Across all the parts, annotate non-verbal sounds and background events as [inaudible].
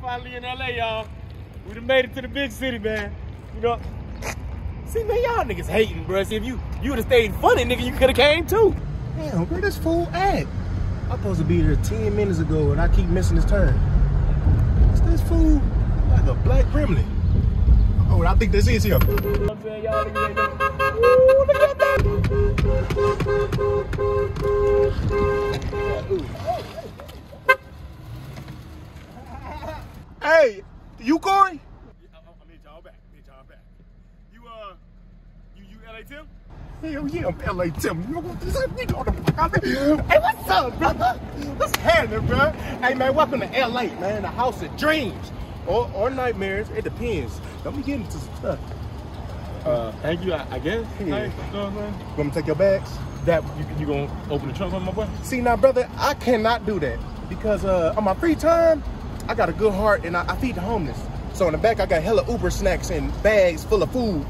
finally in LA, y'all. We done made it to the big city, man. You know, see, man, y'all niggas hating, bro. See, if you you would have stayed funny, nigga, you could have came too. Damn, where this fool at? I'm supposed to be there 10 minutes ago and I keep missing his turn. What's this fool? Like a black gremlin. Oh, I think this is him. You know what I'm saying, y'all Ooh, look at that. Hey, you going? I need y'all back. Need y'all back. You uh, you you LA Tim? Hell yeah, I'm LA Tim. You know what this? Nigga on the fuck. Hey, what's up, brother? What's happening, bro? Hey, man, welcome to LA, man. The house of dreams. Or, or nightmares. It depends. Let me get into some stuff. Uh, thank you. I, I guess. Yeah. Hey, you know what I'm saying? You want me to take your bags? That you you gonna open the trunk on my boy? See now, brother, I cannot do that because uh, on my free time, I got a good heart and I, I feed the homeless. So in the back, I got hella Uber snacks and bags full of food.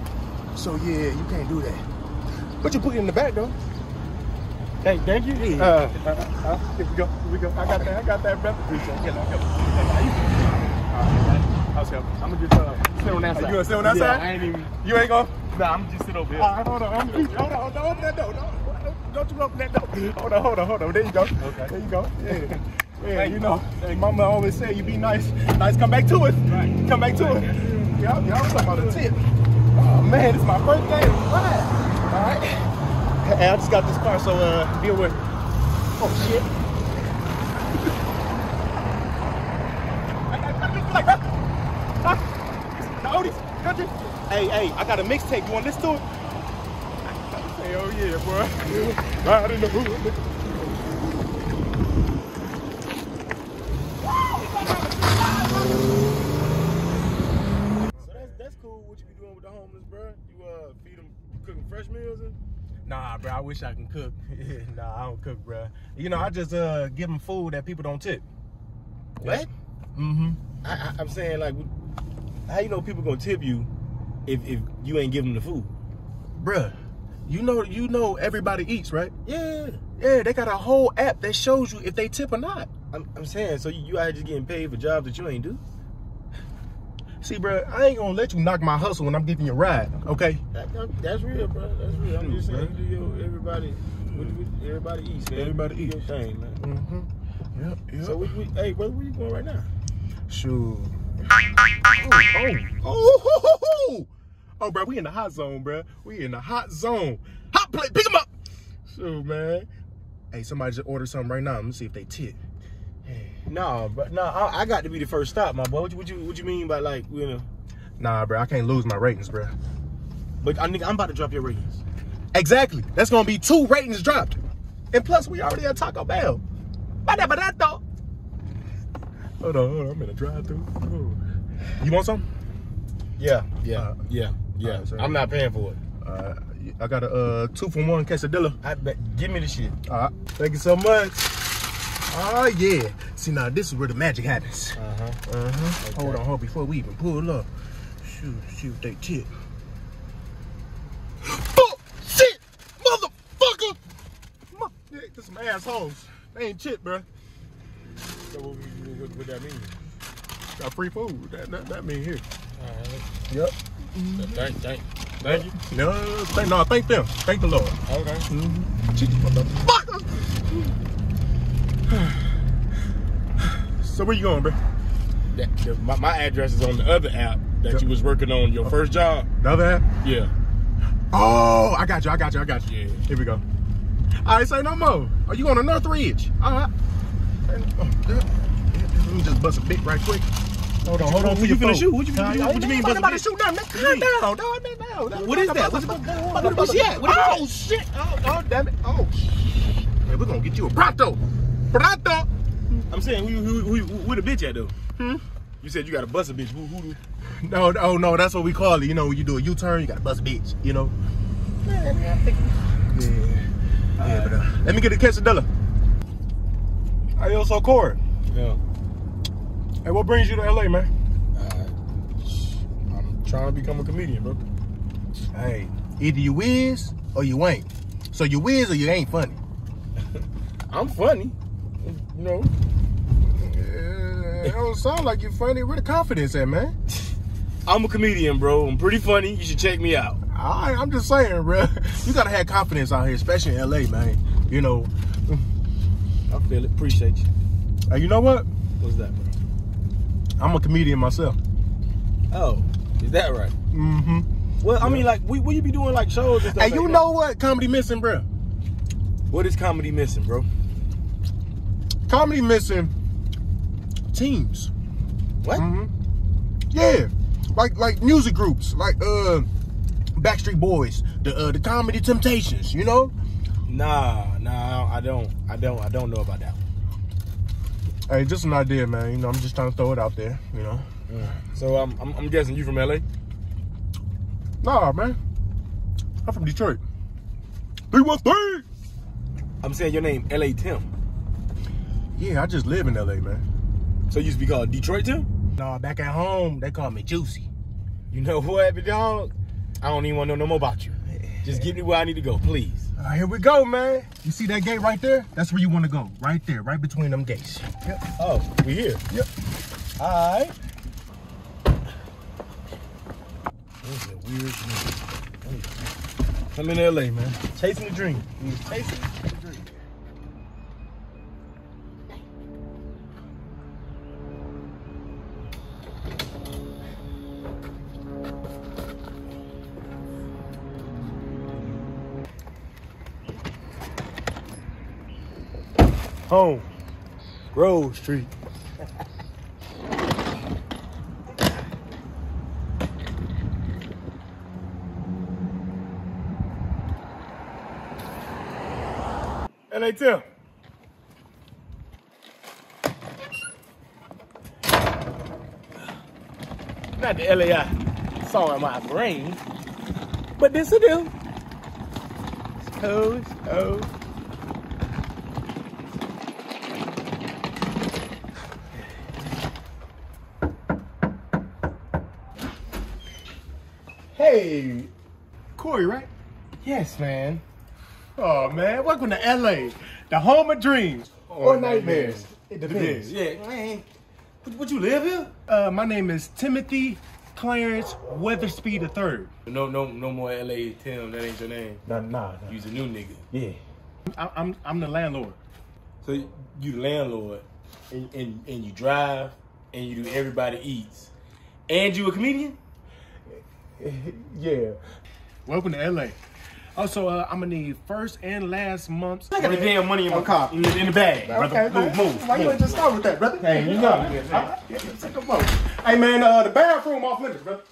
So yeah, you can't do that. But you put it in the back though. Hey, thank you. Yeah. Uh, uh, uh, here we go. Here we go. I got that. I got that, brother. Appreciate it. Get up, get up. How you doing? I'll help. I'm gonna just uh, sit on that side. You gonna sit on that yeah, side? I ain't even. You ain't gonna. Nah, I'm just sit over here. All right, hold on. I'm, hold on. Don't open that door. Don't, don't you open that door. Hold on. Hold on. Hold on. There you go. Okay. There you go. Yeah. [laughs] Yeah, you you. know, mama always said, you be nice. Nice, come back to it. Right. Come back to it. Yeah, yeah, I'm talking about a tip. Oh man, it's my birthday. Right. All right. Hey, I just got this car, so uh, deal with. Oh shit. Huh? Otis, country. Hey, hey, I got a mixtape. You want to listen to it? Hell yeah, bro. Ride in the hood. So that's that's cool. What you be doing with the homeless, bro? You uh feed them, you cooking fresh meals and. Nah, bro, I wish I can cook. [laughs] nah, I don't cook, bro. You know, I just uh give them food that people don't tip. What? Mm-hmm. I, I, I'm saying like, how you know people gonna tip you if if you ain't giving them the food? Bruh, you know, you know everybody eats, right? Yeah. Yeah, they got a whole app that shows you if they tip or not. I'm, I'm saying so you, you out here just getting paid for jobs that you ain't do. See, bruh, I ain't gonna let you knock my hustle when I'm giving you a ride, okay? That, that- that's real, bro. That's real. I'm just saying, bro. you do your everybody. What, what, everybody eats, man. Everybody You eats. Your thing, man. Mm-hmm. Yep, yep. So we, we, hey, brother, where you going right now? Shoot. Oh, oh, oh, oh, bro, we in the hot zone, bro. We in the hot zone. Hot plate, pick them up. Shoot, man. Hey, somebody just ordered something right now. Let me see if they tip. No, but no, I, I got to be the first stop, my boy. What you, what you, what you mean by like, you know? Nah, bro, I can't lose my ratings, bro. But I nigga, I'm about to drop your ratings. Exactly. That's gonna be two ratings dropped. And plus, we already at Taco Bell. Ba-da-ba-da-do. Hold on, hold on. I'm in a drive-through. You want some? Yeah, yeah, Uh, yeah, yeah. alright, sir. I'm not paying for it. Uh, I got a uh, two for one quesadilla. I bet. Give me the shit. All right. Thank you so much. Oh yeah. See now, this is where the magic happens. Uh huh. Uh huh. Okay. Hold on, hold before we even pull up. Shoot, shoot, they tip. Oh shit, motherfucker! Mo- yeah, This some assholes. They ain't shit, bruh. So what, what, what, that mean? Got free food. That that, that mean here. All right. Yep. Thank, thank, thank you. No, thank, no, thank them. Thank the Lord. Okay. Mm-hmm. Shit, motherfucker. So where you going, bruh? That, the, my, my address is on the other app that you was working on your first job. The other half? Yeah. Oh, I got you, I got you, I got you. Yeah. Here we go. All right, say no more. Are you on the Northridge? All right. And, oh. Let me just bust a bit right quick. Hold on, hold on. What you finna shoot? What you finna Nah, do? I What you mean about bust a bit? shoot nothing. What Calm mean? down, dog. Man, down. What is that? What's- what- what- what's she at? What is Oh, shit. Oh, oh, damn it. Oh, shit. Yeah, we're going to get you a pronto. Pronto. I'm saying, who, who, who, who, where the bitch at though? Hmm? You said you got to bust a bitch. Who, who, who? [laughs] No, no, no, that's what we call it. You know, when you do a U-turn, you got to bust a bitch, you know? Yeah. Yeah, but uh, let me get a quesadilla. Hey, yo, so Corey. Yeah. Hey, what brings you to LA, man? Uh, I'm trying to become a comedian, bro. Hey, either you is or you ain't. So you is or you ain't funny. [laughs] I'm funny. You know. It don't sound like you're funny. Where the confidence at, man? [laughs] I'm a comedian, bro. I'm pretty funny. You should check me out. Right, I'm just saying, bro. [laughs] You gotta have confidence out here, especially in LA, man. You know. I feel it. Appreciate you. Hey, you know what? What's that, bro? I'm a comedian myself. Oh, is that right? Mm-hmm. Well, I mean, like, we, will you be doing like shows and stuff? Hey, like you that? know what? Comedy missing, bro. what is comedy missing, bro? Comedy missing teams. What? hmm Yeah, like like music groups, like uh Backstreet Boys, the uh, the Comedy Temptations. You know. Nah, nah, I don't, I don't, I don't know about that. Hey, just an idea, man. You know, I'm just trying to throw it out there. You know. So um, I'm, I'm guessing you from LA. Nah, man. I'm from Detroit. Three one three. I'm saying your name, LA Tim. Yeah, I just live in LA, man. So you used to be called Detroit Tim? Nah, back at home they call me Juicy. You know what, big dog? I don't even want to know no more about you. Just get me where I need to go, please. All right, here we go, man. You see that gate right there? That's where you want to go. Right there, right between them gates. Yep. Oh, we here. Yep. All right. This is a weird dream. I'm in LA, man. Chasing the dream. Chasing Home. Grove Street. LA Tim. Not the LA I saw in my brain, but this will do. It's cold, Hey, Corey, right? Yes, man. Oh man, welcome to LA, the home of dreams or, nightmares. It depends. Yeah, man. Would, would you live here? Uh, my name is Timothy Clarence Weatherspeed III. No, no, no more LA Tim. That ain't your name. Nah, nah, nah. You's a new nigga. Yeah. I, I'm I'm the landlord. So you the landlord, and, and, and you drive, and you do everybody eats, and you a comedian. [laughs] yeah. Welcome to LA. Also, uh, I'm gonna need first and last months. I got the damn money in my Okay. car, in, the- in the bag, brother. Move, move. Why you move. ain't just start with that, brother? Hey, you know. All right, yeah, take a vote. Hey man, uh, the bathroom off limits, brother.